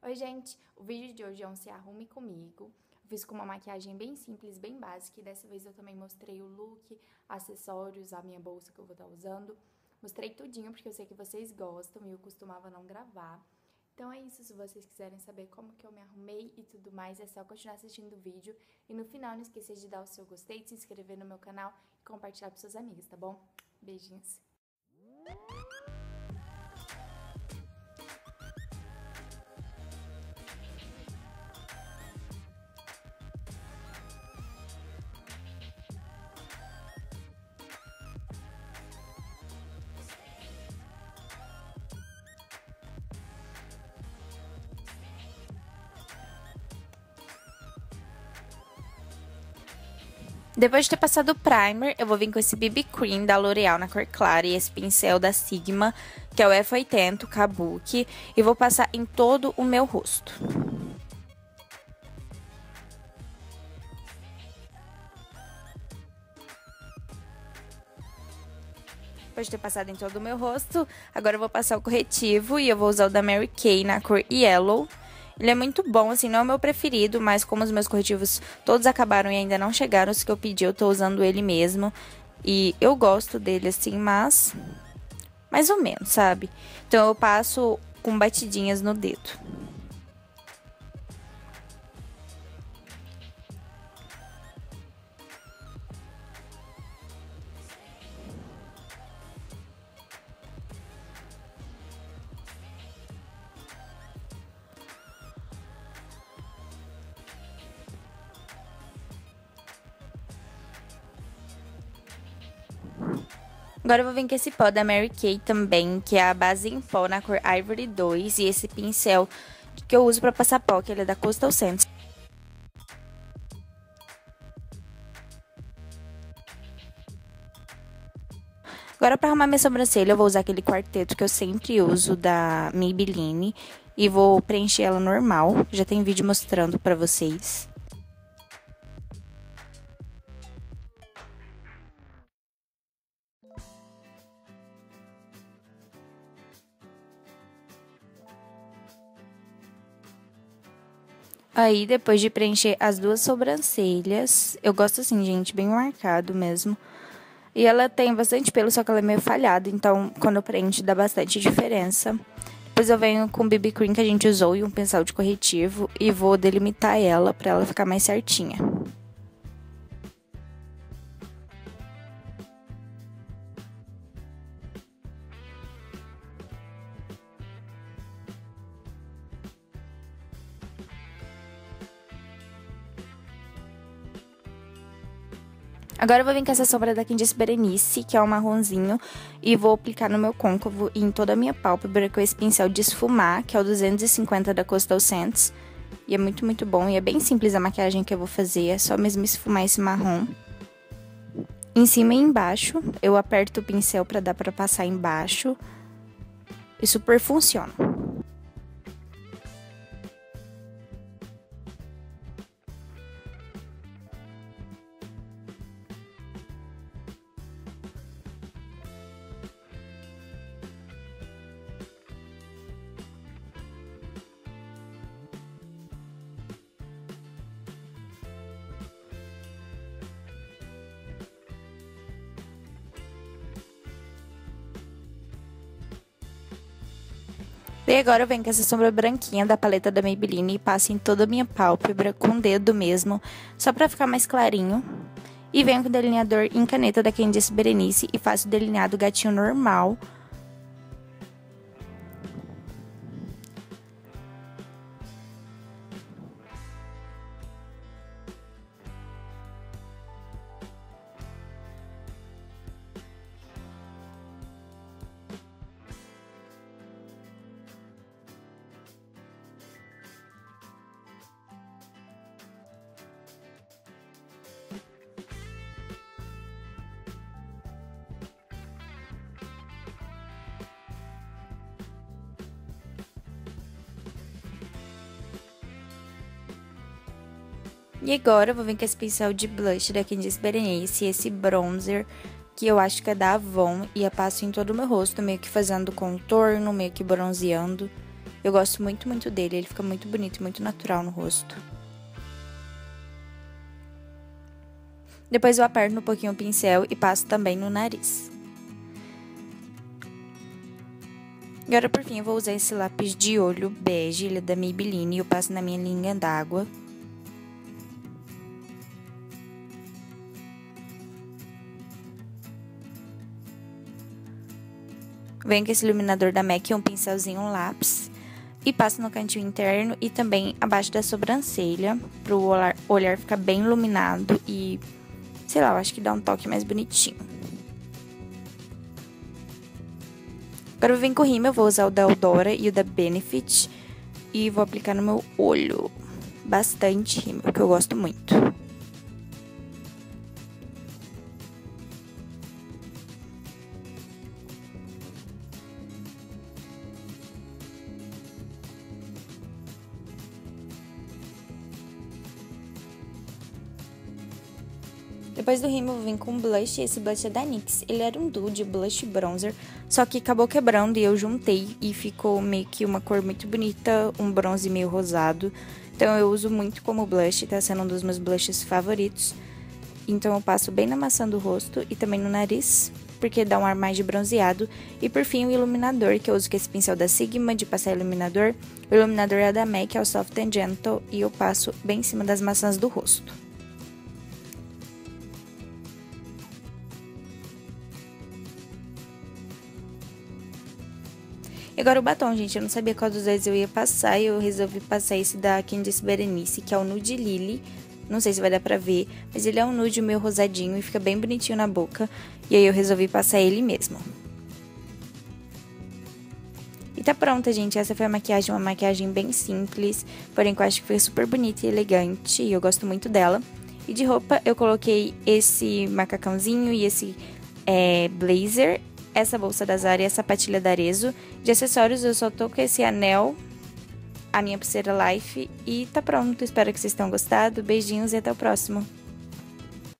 Oi, gente! O vídeo de hoje é um Se Arrume Comigo. Eu fiz com uma maquiagem bem simples, bem básica, e dessa vez eu também mostrei o look, acessórios, a minha bolsa que eu vou estar usando. Mostrei tudinho, porque eu sei que vocês gostam e eu costumava não gravar. Então é isso, se vocês quiserem saber como que eu me arrumei e tudo mais, é só continuar assistindo o vídeo. E no final, não esqueça de dar o seu gostei, de se inscrever no meu canal e compartilhar com seus amigos, tá bom? Beijinhos! Depois de ter passado o primer, eu vou vir com esse BB Cream da L'Oreal na cor clara e esse pincel da Sigma, que é o F80 Kabuki, e vou passar em todo o meu rosto. Depois de ter passado em todo o meu rosto, agora eu vou passar o corretivo e eu vou usar o da Mary Kay na cor Yellow. Ele é muito bom, assim, não é o meu preferido, mas como os meus corretivos todos acabaram e ainda não chegaram, os que eu pedi, eu tô usando ele mesmo. E eu gosto dele, assim, mas... Mais ou menos, sabe? Então eu passo com batidinhas no dedo. Agora eu vou vir com esse pó da Mary Kay também, que é a base em pó na cor Ivory 2. E esse pincel que eu uso pra passar pó, que ele é da Coastal Scents. Agora, pra arrumar minha sobrancelha, eu vou usar aquele quarteto que eu sempre uso da Maybelline. E vou preencher ela normal. Já tem vídeo mostrando pra vocês. Aí, depois de preencher as duas sobrancelhas, eu gosto assim, gente, bem marcado mesmo. E ela tem bastante pelo, só que ela é meio falhada, então quando eu preencho dá bastante diferença. Depois eu venho com o BB Cream que a gente usou e um pincel de corretivo e vou delimitar ela para ela ficar mais certinha. Agora eu vou vir com essa sombra da Candice Berenice, que é um marronzinho, e vou aplicar no meu côncavo e em toda a minha pálpebra com esse pincel de esfumar, que é o 250 da Coastal Scents. E é muito, muito bom, e é bem simples a maquiagem que eu vou fazer, é só mesmo esfumar esse marrom. Em cima e embaixo, eu aperto o pincel para dar para passar embaixo. E super funciona. E agora eu venho com essa sombra branquinha da paleta da Maybelline e passo em toda a minha pálpebra com o dedo mesmo, só pra ficar mais clarinho. E venho com o delineador em caneta da Candice Berenice e faço o delineado gatinho normal, E agora eu vou vir com esse pincel de blush da Candice Berenice, esse bronzer que eu acho que é da Avon, e eu passo em todo o meu rosto, meio que fazendo contorno, meio que bronzeando. Eu gosto muito, muito dele. Ele fica muito bonito e muito natural no rosto. Depois eu aperto um pouquinho o pincel e passo também no nariz. Agora, por fim, eu vou usar esse lápis de olho bege, ele é da Maybelline, e eu passo na minha linha d'água. Venho com esse iluminador da MAC, um pincelzinho, um lápis. E passo no cantinho interno e também abaixo da sobrancelha, para o olhar, olhar ficar bem iluminado e, sei lá, eu acho que dá um toque mais bonitinho. Agora eu venho com o rímel, vou usar o da Eudora e o da Benefit. E vou aplicar no meu olho. Bastante rímel, que eu gosto muito. Depois do rímel vim com blush, esse blush é da NYX. Ele era um duo de blush bronzer, só que acabou quebrando e eu juntei e ficou meio que uma cor muito bonita, um bronze meio rosado. Então eu uso muito como blush, tá sendo um dos meus blushes favoritos. Então eu passo bem na maçã do rosto e também no nariz, porque dá um ar mais de bronzeado. E por fim o iluminador, que eu uso com esse pincel da Sigma de passar iluminador. O iluminador é da MAC, é o Soft and Gentle, e eu passo bem em cima das maçãs do rosto. E agora o batom, gente, eu não sabia qual dos dois eu ia passar e eu resolvi passar esse da Candice Berenice, que é o Nude Lily. Não sei se vai dar pra ver, mas ele é um nude meio rosadinho e fica bem bonitinho na boca. E aí eu resolvi passar ele mesmo. E tá pronta, gente. Essa foi a maquiagem, uma maquiagem bem simples, porém que eu acho que foi super bonita e elegante e eu gosto muito dela. E de roupa eu coloquei esse macacãozinho e esse é, blazer essa bolsa da Zara e essa patilha da Arezo. De acessórios, eu só tô com esse anel, a minha pulseira Life e tá pronto. Espero que vocês tenham gostado. Beijinhos e até o próximo.